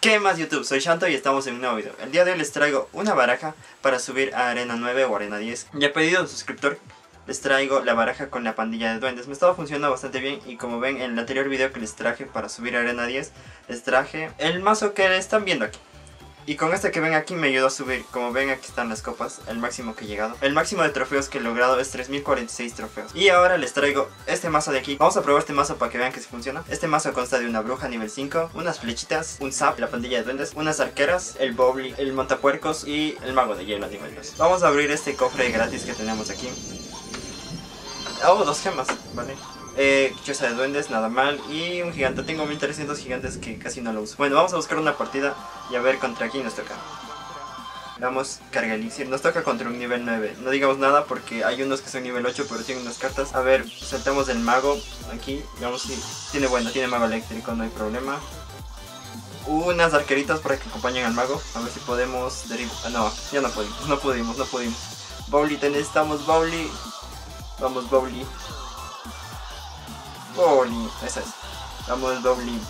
¿Qué más YouTube? Soy Shanto y estamos en un nuevo video. El día de hoy les traigo una baraja para subir a Arena 9 o Arena 10. Ya he pedido un suscriptor, les traigo la baraja con la pandilla de duendes. Me estaba funcionando bastante bien y como ven en el anterior video que les traje para subir a Arena 10, les traje el mazo que están viendo aquí. Y con este que ven aquí me ayudó a subir. Como ven aquí están las copas, el máximo que he llegado. El máximo de trofeos que he logrado es 3046 trofeos. Y ahora les traigo este mazo de aquí. Vamos a probar este mazo para que vean que si funciona. Este mazo consta de una bruja nivel 5, unas flechitas, un zap, la pandilla de duendes, unas arqueras, el bobly, el montapuercos y el mago de hielo nivel 2. Vamos a abrir este cofre gratis que tenemos aquí. Oh, dos gemas, vale eh, de duendes, nada mal. Y un gigante. Tengo 1300 gigantes que casi no lo uso. Bueno, vamos a buscar una partida y a ver contra quién nos toca. Vamos, carga elixir. Nos toca contra un nivel 9. No digamos nada porque hay unos que son nivel 8 pero tienen unas cartas. A ver, saltamos el mago aquí. Veamos si tiene bueno, tiene mago eléctrico, no hay problema. Unas arqueritas para que acompañen al mago. A ver si podemos. Ah, no, ya no pudimos, no pudimos, no pudimos. Bowly, necesitamos Bowly. Vamos, Bowly. Bowling, esa es. Vamos, Bowling.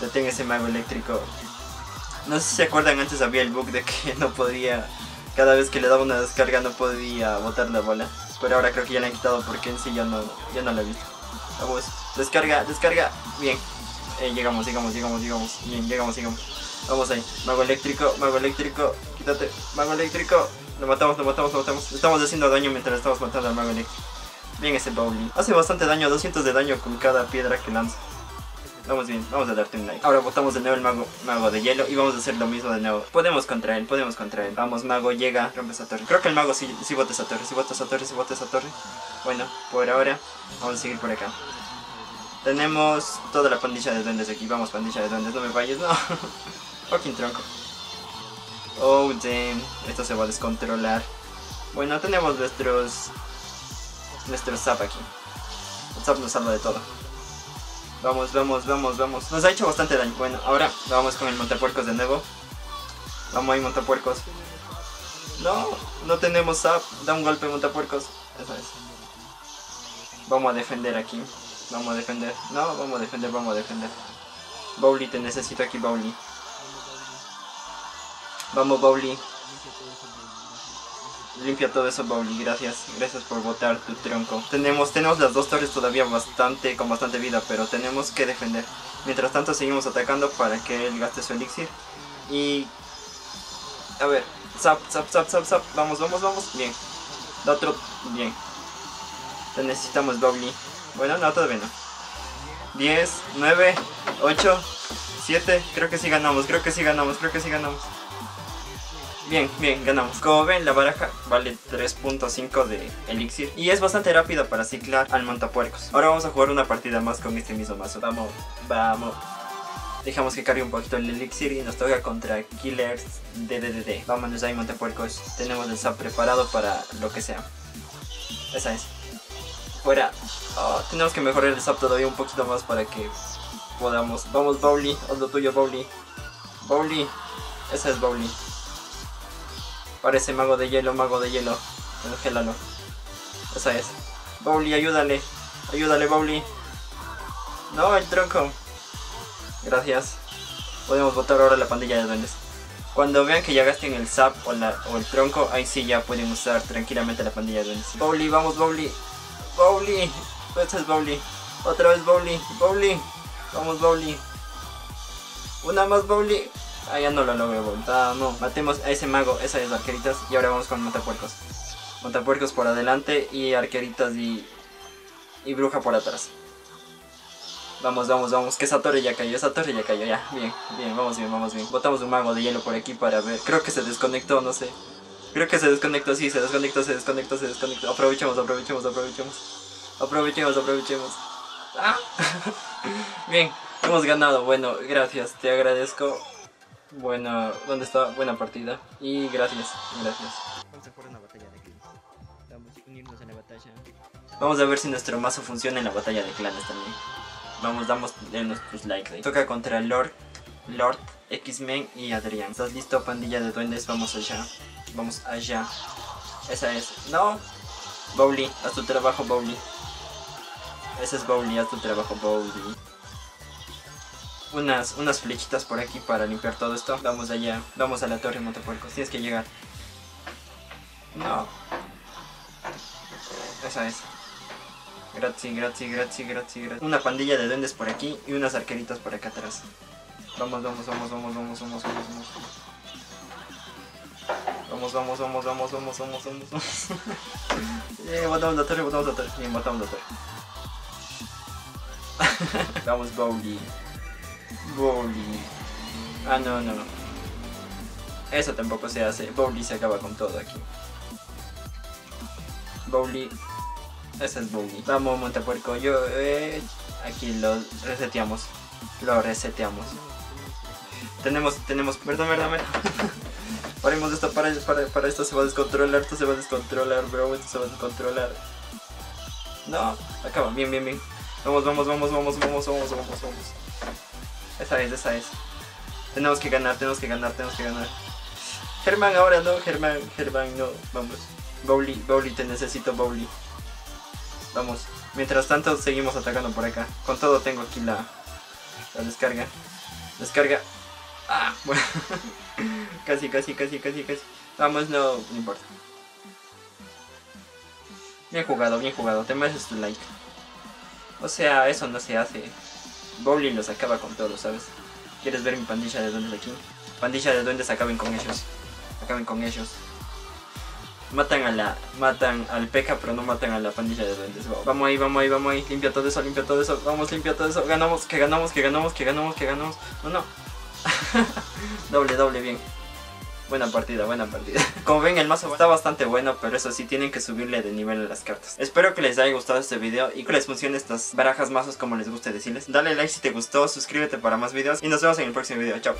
Detén ese mago eléctrico. No sé si se acuerdan, antes había el bug de que no podía. Cada vez que le daba una descarga no podía botar la bola. Pero ahora creo que ya la han quitado porque en sí ya no, ya no la he visto. Vamos, descarga, descarga. Bien. Eh, llegamos, llegamos, llegamos, llegamos. Bien, llegamos, llegamos. Vamos ahí. Mago eléctrico, mago eléctrico. Quítate, mago eléctrico. Lo matamos, lo matamos, lo matamos. Estamos haciendo daño mientras estamos matando al mago eléctrico. Bien ese Bowling. Hace bastante daño, 200 de daño con cada piedra que lanza. Vamos bien, vamos a darte un like. Ahora botamos de nuevo el mago, mago de hielo y vamos a hacer lo mismo de nuevo. Podemos contra él, podemos contra él. Vamos, mago, llega, rompe esa torre. Creo que el mago sí, sí bota esa torre, sí bota esa torre, sí bota esa torre. Bueno, por ahora vamos a seguir por acá. Tenemos toda la pandilla de duendes aquí. Vamos, pandilla de duendes, no me vayas, no. Fucking tronco. Oh, damn. Esto se va a descontrolar. Bueno, tenemos nuestros nuestro zap aquí. El zap nos salva de todo. Vamos, vamos, vamos, vamos. Nos ha hecho bastante daño. Bueno, ahora vamos con el montapuercos de nuevo. Vamos ahí, montapuercos. No, no tenemos zap. Da un golpe, montapuercos. Esa es. Vamos a defender aquí. Vamos a defender. No, vamos a defender, vamos a defender. Bowly, te necesito aquí, Bowly. Vamos, Bowly. Limpia todo eso, Bowly, gracias. Gracias por botar tu tronco. Tenemos, tenemos las dos torres todavía bastante, con bastante vida, pero tenemos que defender. Mientras tanto seguimos atacando para que él gaste su elixir. Y... A ver, zap, zap, zap, zap, zap. Vamos, vamos, vamos. Bien. Da otro... Bien. Te necesitamos, Bowly. Bueno, no, todavía no. 10, 9, 8, 7. Creo que sí ganamos, creo que sí ganamos, creo que sí ganamos. Bien, bien, ganamos. Como ven, la baraja vale 3.5 de elixir y es bastante rápida para ciclar al montapuercos. Ahora vamos a jugar una partida más con este mismo mazo. Vamos, vamos. Dejamos que cargue un poquito el elixir y nos toca contra Killers de DDD. Vámonos ahí, montapuercos. Tenemos el SAP preparado para lo que sea. Esa es. Fuera. Oh, tenemos que mejorar el SAP todavía un poquito más para que podamos. Vamos, Bowly. Haz lo tuyo, Bowly. Bowly. Esa es Bowly. Parece mago de hielo, mago de hielo. Congélalo. Esa es. Bowly, ayúdale. Ayúdale, Bowly. No, el tronco. Gracias. Podemos botar ahora la pandilla de duendes. Cuando vean que ya gasten el sap o, o el tronco, ahí sí ya pueden usar tranquilamente la pandilla de duendes. Bowly, vamos Bowly. Bowly. Esa es Bowly. Otra vez Bowly. Bowly. Vamos Bowly. Una más Bowly. Ah, ya no lo logré, Vamos, matemos a ese mago, esas arqueritas. Y ahora vamos con montapuercos. Montapuercos por adelante y arqueritas y, y bruja por atrás. Vamos, vamos, vamos. Que esa torre ya cayó, esa torre ya cayó, ya. Bien, bien, vamos bien, vamos bien. Botamos un mago de hielo por aquí para ver. Creo que se desconectó, no sé. Creo que se desconectó, sí, se desconectó, se desconectó, se desconectó. Aprovechemos, aprovechemos, aprovechemos. Aprovechemos, aprovechemos. Ah. bien, hemos ganado. Bueno, gracias, te agradezco buena, ¿dónde está? Buena partida. Y gracias, gracias. Vamos a jugar una batalla de clanes. Vamos a unirnos a la batalla. Vamos a ver si nuestro mazo funciona en la batalla de clanes también. Vamos, damos nuestros likes ahí. Toca contra Lord, Lord, X-Men y Adrián. ¿Estás listo, pandilla de duendes? Vamos allá. Vamos allá. Esa es. ¡No! Bowly, haz tu trabajo, Bowly. Ese es Bowly, haz tu trabajo, Bowly. Unas, unas flechitas por aquí para limpiar todo esto. Vamos allá, vamos a la torre montapuercos. Tienes que llegar. No. Esa es. Gracias, gracias, gracias, gracias. Una pandilla de duendes por aquí y unas arqueritas por acá atrás. Vamos, vamos, vamos, vamos, vamos, vamos, vamos, vamos. Vamos, vamos, vamos, vamos, vamos, vamos, vamos, vamos. Eh, botamos la torre, botamos la torre. Bien, botamos la torre. vamos, Bowly. Bowly. Ah, no, no. Eso tampoco se hace. Bowly se acaba con todo aquí. Bowly. Ese es Bowly. Vamos, Montepuerco. Yo, eh, aquí lo reseteamos. Lo reseteamos. Tenemos, tenemos, perdón, verdad, verdad. Paremos esto, para, para, para esto se va a descontrolar, esto se va a descontrolar, bro, esto se va a descontrolar. No, acaba, bien, bien, bien. Vamos, vamos, vamos, vamos, vamos, vamos, vamos, vamos. Esa es, esa es. Tenemos que ganar, tenemos que ganar, tenemos que ganar. Germán, ahora no, Germán, Germán, no, vamos. Bowly, Bowly, te necesito, Bowly. Vamos. Mientras tanto, seguimos atacando por acá. Con todo tengo aquí la, la descarga. Descarga. Ah, bueno. casi, casi, casi, casi, casi. Vamos, no, no importa. Bien jugado, bien jugado. Te mereces tu like. O sea, eso no se hace. Bowling los acaba con todo, ¿sabes? ¿Quieres ver mi pandilla de duendes aquí? Pandilla de duendes acaben con ellos. Acaben con ellos. Matan a la. Matan al peca, pero no matan a la pandilla de duendes. Vamos ahí, vamos ahí, vamos ahí. Limpia todo eso, limpia todo eso. Vamos, limpia todo eso. Ganamos, que ganamos, que ganamos, que ganamos, que ganamos. No, no. doble, doble, bien. Buena partida, buena partida. Como ven el mazo está bastante bueno, pero eso sí, tienen que subirle de nivel a las cartas. Espero que les haya gustado este video y que les funcionen estas barajas mazos como les guste decirles. Dale like si te gustó, suscríbete para más videos y nos vemos en el próximo video. Chao.